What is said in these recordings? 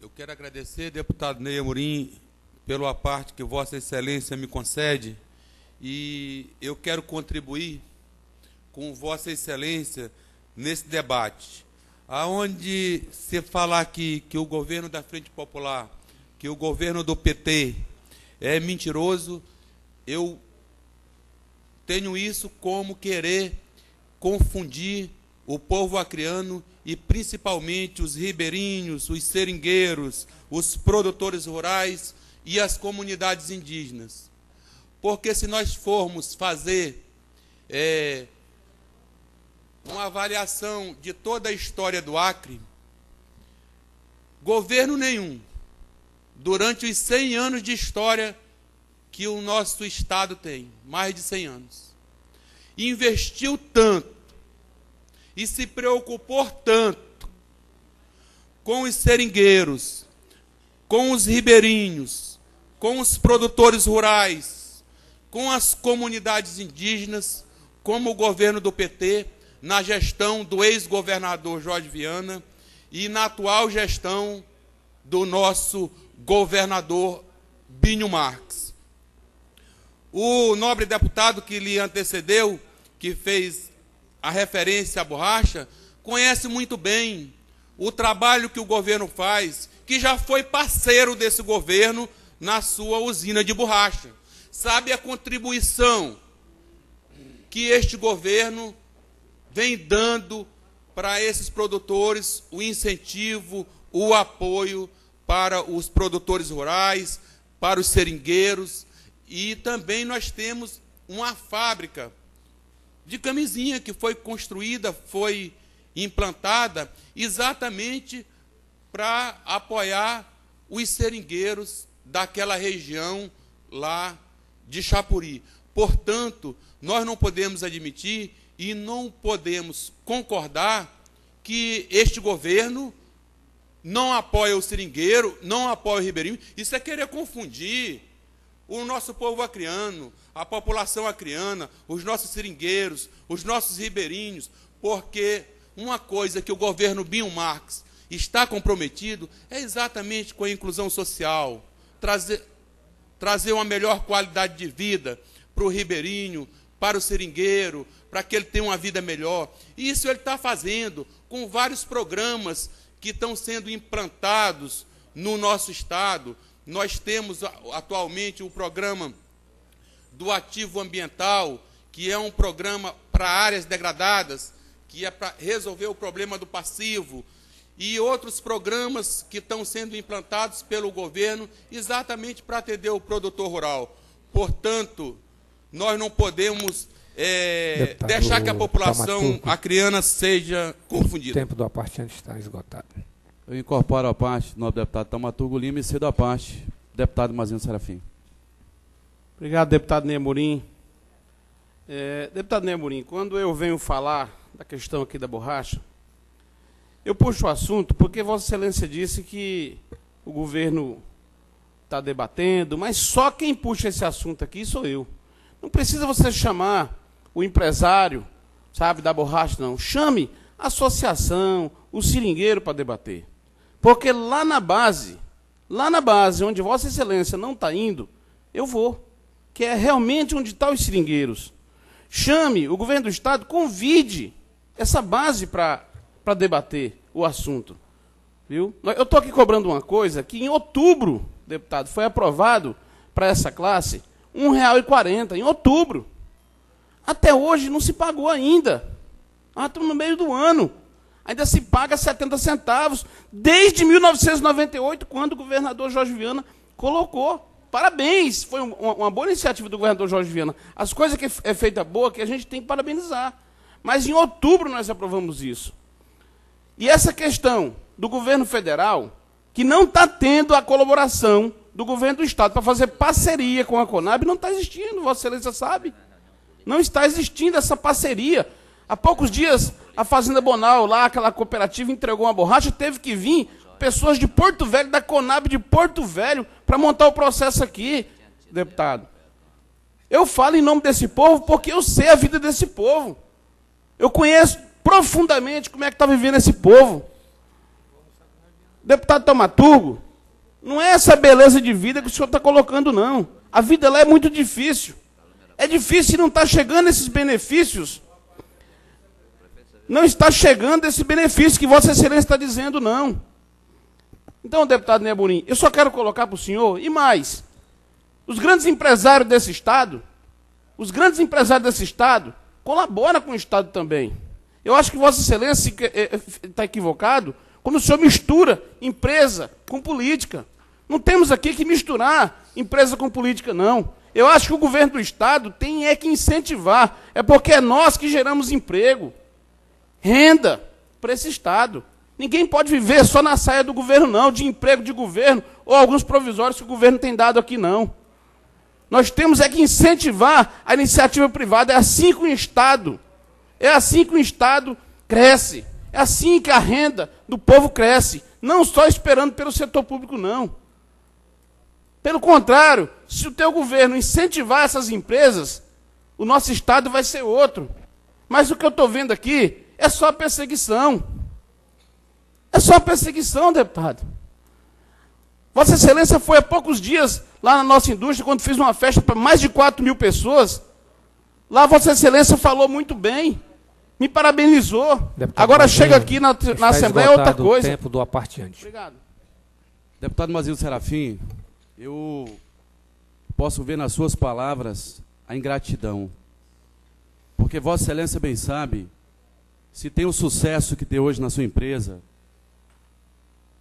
Eu quero agradecer, deputado Ney Amorim, pela parte que Vossa Excelência me concede e eu quero contribuir com Vossa Excelência nesse debate, aonde se falar que, que o governo da Frente Popular, que o governo do PT é mentiroso, eu tenho isso como querer confundir o povo acriano e principalmente os ribeirinhos, os seringueiros, os produtores rurais e as comunidades indígenas. Porque se nós formos fazer é, uma avaliação de toda a história do Acre, governo nenhum, durante os 100 anos de história que o nosso Estado tem, mais de 100 anos, investiu tanto e se preocupou tanto com os seringueiros, com os ribeirinhos, com os produtores rurais, com as comunidades indígenas, como o governo do PT, na gestão do ex-governador Jorge Viana e na atual gestão do nosso governador Binho Marques. O nobre deputado que lhe antecedeu, que fez a referência à borracha, conhece muito bem o trabalho que o governo faz, que já foi parceiro desse governo na sua usina de borracha. Sabe a contribuição que este governo vem dando para esses produtores o incentivo, o apoio para os produtores rurais, para os seringueiros, e também nós temos uma fábrica de camisinha que foi construída, foi implantada exatamente para apoiar os seringueiros daquela região lá de Chapuri. Portanto, nós não podemos admitir e não podemos concordar que este governo não apoia o seringueiro, não apoia o ribeirinho. Isso é querer confundir o nosso povo acriano, a população acriana, os nossos seringueiros, os nossos ribeirinhos, porque uma coisa que o governo Binho Marx está comprometido é exatamente com a inclusão social, trazer, trazer uma melhor qualidade de vida para o ribeirinho, para o seringueiro, para que ele tenha uma vida melhor. E isso ele está fazendo com vários programas que estão sendo implantados no nosso estado. Nós temos atualmente o programa do Ativo Ambiental, que é um programa para áreas degradadas, que é para resolver o problema do passivo, e outros programas que estão sendo implantados pelo governo exatamente para atender o produtor rural. Portanto, nós não podemos é, deixar que a população acriana seja confundida. O tempo do apartante está esgotado. Eu incorporo a parte, nobre deputado Tamaturgo Lima, e cedo a parte, deputado Mazinho Serafim. Obrigado, deputado Nemorim. É, deputado Nemorim, quando eu venho falar da questão aqui da borracha, eu puxo o assunto porque Vossa Excelência disse que o governo está debatendo, mas só quem puxa esse assunto aqui sou eu. Não precisa você chamar o empresário, sabe, da borracha, não. Chame a associação, o seringueiro para debater. Porque lá na base, lá na base, onde Vossa Excelência não está indo, eu vou. Que é realmente onde estão tá os seringueiros. Chame o governo do Estado, convide essa base para debater o assunto. Viu? Eu estou aqui cobrando uma coisa que em outubro, deputado, foi aprovado para essa classe R$ 1,40, em outubro. Até hoje não se pagou ainda. Ah, estamos no meio do ano. Ainda se paga 70 centavos, desde 1998, quando o governador Jorge Viana colocou. Parabéns, foi uma, uma boa iniciativa do governador Jorge Viana. As coisas que é feita boa, que a gente tem que parabenizar. Mas em outubro nós aprovamos isso. E essa questão do governo federal, que não está tendo a colaboração do governo do Estado para fazer parceria com a Conab, não está existindo, Vossa Excelência sabe. Não está existindo essa parceria. Há poucos dias, a Fazenda Bonal, lá, aquela cooperativa, entregou uma borracha, teve que vir pessoas de Porto Velho, da Conab de Porto Velho, para montar o processo aqui, deputado. Eu falo em nome desse povo porque eu sei a vida desse povo. Eu conheço profundamente como é que está vivendo esse povo. Deputado Tomaturgo, não é essa beleza de vida que o senhor está colocando, não. A vida lá é muito difícil. É difícil não está chegando esses benefícios. Não está chegando esse benefício que Vossa Excelência está dizendo, não. Então, deputado Neburim, eu só quero colocar para o senhor, e mais, os grandes empresários desse Estado, os grandes empresários desse Estado, colaboram com o Estado também. Eu acho que Vossa Excelência está equivocado quando o senhor mistura empresa com política. Não temos aqui que misturar empresa com política, não. Eu acho que o governo do Estado tem é que incentivar. É porque é nós que geramos emprego, renda para esse Estado. Ninguém pode viver só na saia do governo, não, de emprego de governo, ou alguns provisórios que o governo tem dado aqui, não. Nós temos é que incentivar a iniciativa privada. É assim que o Estado, é assim que o Estado cresce. É assim que a renda do povo cresce. Não só esperando pelo setor público, não. Pelo contrário, se o teu governo incentivar essas empresas, o nosso Estado vai ser outro. Mas o que eu estou vendo aqui é só perseguição. É só perseguição, deputado. Vossa Excelência foi há poucos dias lá na nossa indústria, quando fiz uma festa para mais de 4 mil pessoas. Lá Vossa Excelência falou muito bem, me parabenizou. Deputado Agora chega aqui na, na Assembleia é outra coisa. O tempo do aparteante. Obrigado. Deputado Mazil Serafim, eu posso ver nas suas palavras a ingratidão. Porque Vossa Excelência bem sabe, se tem o sucesso que tem hoje na sua empresa,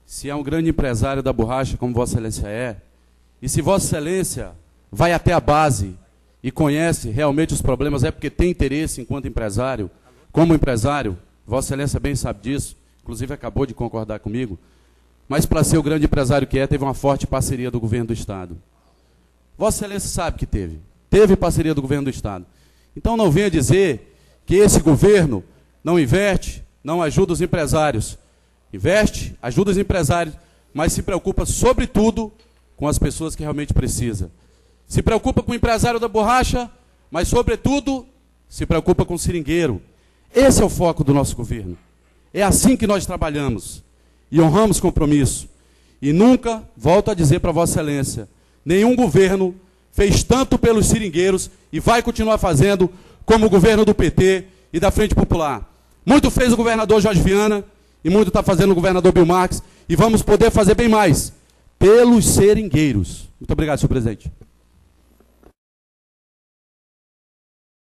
se é um grande empresário da borracha, como Vossa Excelência é, e se Vossa Excelência vai até a base e conhece realmente os problemas, é porque tem interesse enquanto empresário, como empresário, Vossa Excelência bem sabe disso, inclusive acabou de concordar comigo, mas para ser o grande empresário que é, teve uma forte parceria do governo do Estado. Vossa Excelência sabe que teve. Teve parceria do governo do Estado. Então não venha dizer que esse governo não investe, não ajuda os empresários. Investe, ajuda os empresários, mas se preocupa, sobretudo, com as pessoas que realmente precisam. Se preocupa com o empresário da borracha, mas, sobretudo, se preocupa com o seringueiro. Esse é o foco do nosso governo. É assim que nós trabalhamos e honramos compromisso. E nunca, volto a dizer para Vossa Excelência, nenhum governo fez tanto pelos seringueiros e vai continuar fazendo como o governo do PT e da Frente Popular. Muito fez o governador Jorge Viana e muito está fazendo o governador Bill Marques e vamos poder fazer bem mais pelos seringueiros. Muito obrigado, senhor presidente.